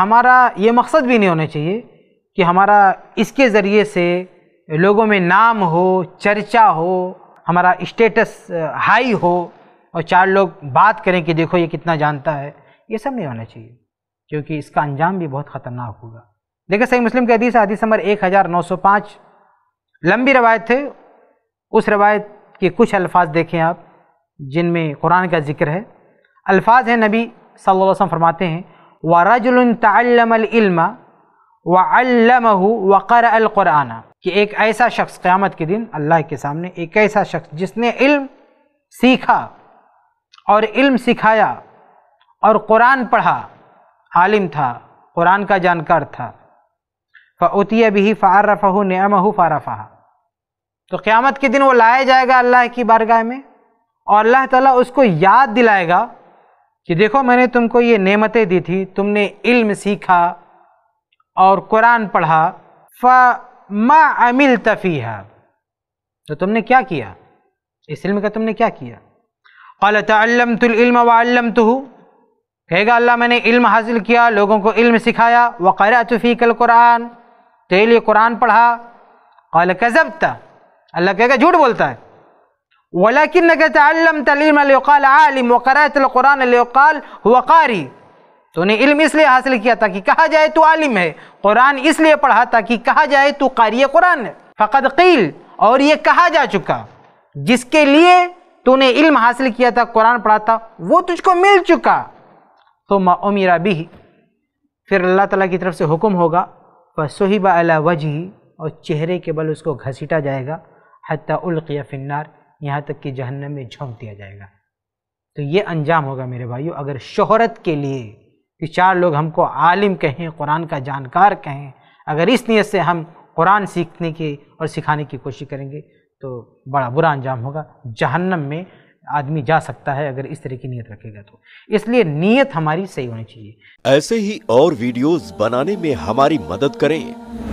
हमारा ये मकसद भी नहीं होना चाहिए कि हमारा इसके ज़रिए से लोगों में नाम हो, चर्चा हो, हमारा स्टेटस हाई हो और चार लोग बात करें कि देखो ये कितना जानता है, ये सब नहीं होना चाहिए, क्योंकि इसका अंजाम भी बहुत ख़तरनाक होगा। देखिए, सही मुस्लिम के हदीस हदीस नंबर एक हज़ार नौ सौ पाँच, लंबी रवायत थे उस रवायत के कुछ अल्फाज देखें आप, जिनमें कुरान का ज़िक्र है। अल्फाज हैं, नबी सल्लल्लाहु अलैहि वसल्लम फरमाते हैं व रजुल तल्लमल इल्मा व अल्लमहु व क़रअल क़ुराना कि एक ऐसा शख्स क़यामत के दिन अल्लाह के सामने, एक ऐसा शख्स जिसने इल्म सीखा और इल्म सिखाया और कुरान पढ़ा, आलिम था, कुरान का जानकार था। फ़ुतिया भी फ़ारफ़हू नमहू फ़ारफ़ा तो क़यामत के दिन वो लाया जाएगा अल्लाह की बारगाह में और अल्लाह ताला उसको याद दिलाएगा कि देखो मैंने तुमको ये नेमतें दी थी, तुमने इल्म सीखा और कुरान पढ़ा, फ़ मा अमिल तफ़ीहा तो तुमने क्या किया? इस इल्म का तुमने क्या किया? कल तल्लम तुहू कहेगा, अल्लाह, मैंने इल्म हासिल किया, लोगों को इल्म सिखाया। वक़रा तुफ़ी कल कुरान। तेरे लिए कुरान पढ़ा। कल कज़बता। अल्लाह कहेगा, झूठ बोलता है। वलाकिन तल्लम तलीम आलिम वक़रात कुरान वक़ारी तूने इल्म इसलिए हासिल किया ताकि कहा जाए तू आलिम है कुरान इसलिए पढ़ा ताकि कहा जाए तू कारी कुरान है फ़कत कील और ये कहा जा चुका जिसके लिए तूने इल्म हासिल किया था कुरान पढ़ा था वो तुझको मिल चुका तो उमीरा भी फिर अल्लाह ताला की तरफ़ से हुक्म होगा फसोहिबा अला वजही और चेहरे के बल उसको घसीटा जाएगा हती उल्किया फिन्नार यहाँ तक कि जहन्नम में झोंक दिया जाएगा। तो ये अंजाम होगा मेरे भाइयों, अगर शोहरत के लिए कि चार लोग हमको आलिम कहें, कुरान का जानकार कहें, अगर इस नीयत से हम कुरान सीखने की और सिखाने की कोशिश करेंगे तो बड़ा बुरा अंजाम होगा। जहन्नम में आदमी जा सकता है अगर इस तरह की नीयत रखेगा तो। इसलिए नीयत हमारी सही होनी चाहिए। ऐसे ही और वीडियोस बनाने में हमारी मदद करें।